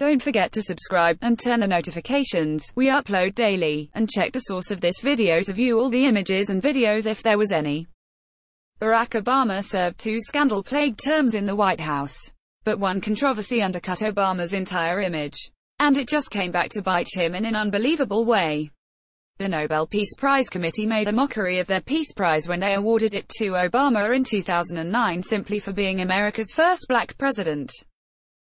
Don't forget to subscribe, and turn the notifications, we upload daily, and check the source of this video to view all the images and videos if there was any. Barack Obama served two scandal-plagued terms in the White House. But one controversy undercut Obama's entire image. And it just came back to bite him in an unbelievable way. The Nobel Peace Prize Committee made a mockery of their Peace Prize when they awarded it to Obama in 2009 simply for being America's first black president.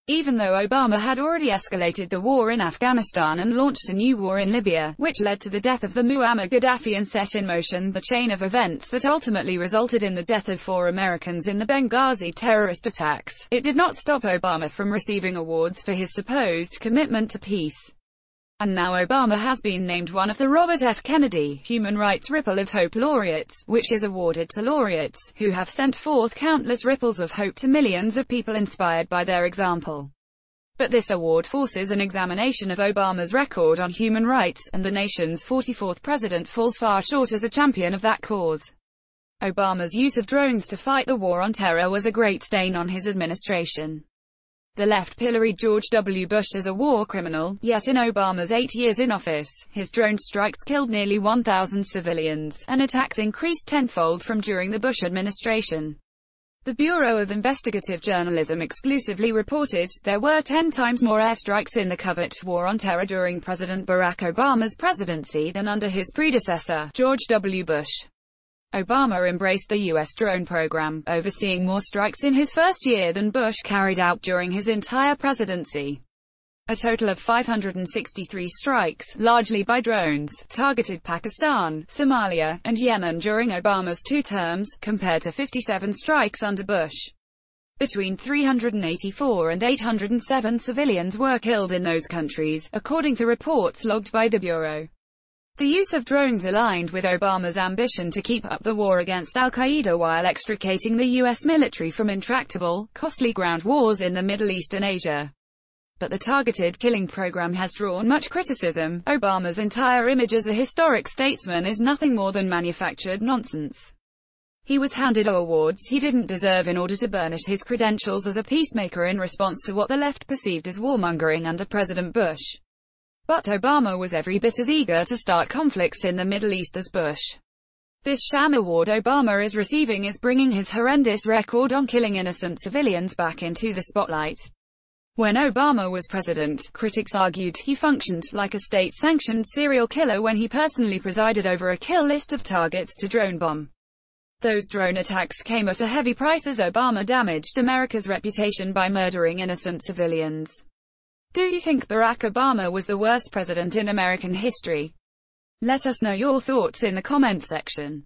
Even though Obama had already escalated the war in Afghanistan and launched a new war in Libya, which led to the death of the Muammar Gaddafi and set in motion the chain of events that ultimately resulted in the death of four Americans in the Benghazi terrorist attacks, it did not stop Obama from receiving awards for his supposed commitment to peace. And now Obama has been named one of the Robert F. Kennedy Human Rights Ripple of Hope laureates, which is awarded to laureates who have sent forth countless ripples of hope to millions of people inspired by their example. But this award forces an examination of Obama's record on human rights, and the nation's 44th president falls far short as a champion of that cause. Obama's use of drones to fight the war on terror was a great stain on his administration. The left pilloried George W. Bush as a war criminal, yet in Obama's eight years in office, his drone strikes killed nearly 1,000 civilians, and attacks increased tenfold from during the Bush administration. The Bureau of Investigative Journalism exclusively reported, there were ten times more airstrikes in the covert war on terror during President Barack Obama's presidency than under his predecessor, George W. Bush. Obama embraced the U.S. drone program, overseeing more strikes in his first year than Bush carried out during his entire presidency. A total of 563 strikes, largely by drones, targeted Pakistan, Somalia, and Yemen during Obama's two terms, compared to 57 strikes under Bush. Between 384 and 807 civilians were killed in those countries, according to reports logged by the Bureau. The use of drones aligned with Obama's ambition to keep up the war against al-Qaeda while extricating the U.S. military from intractable, costly ground wars in the Middle East and Asia. But the targeted killing program has drawn much criticism. Obama's entire image as a historic statesman is nothing more than manufactured nonsense. He was handed awards he didn't deserve in order to burnish his credentials as a peacemaker in response to what the left perceived as warmongering under President Bush. But Obama was every bit as eager to start conflicts in the Middle East as Bush. This sham award Obama is receiving is bringing his horrendous record on killing innocent civilians back into the spotlight. When Obama was president, critics argued he functioned like a state-sanctioned serial killer when he personally presided over a kill list of targets to drone bomb. Those drone attacks came at a heavy price as Obama damaged America's reputation by murdering innocent civilians. Do you think Barack Obama was the worst president in American history? Let us know your thoughts in the comment section.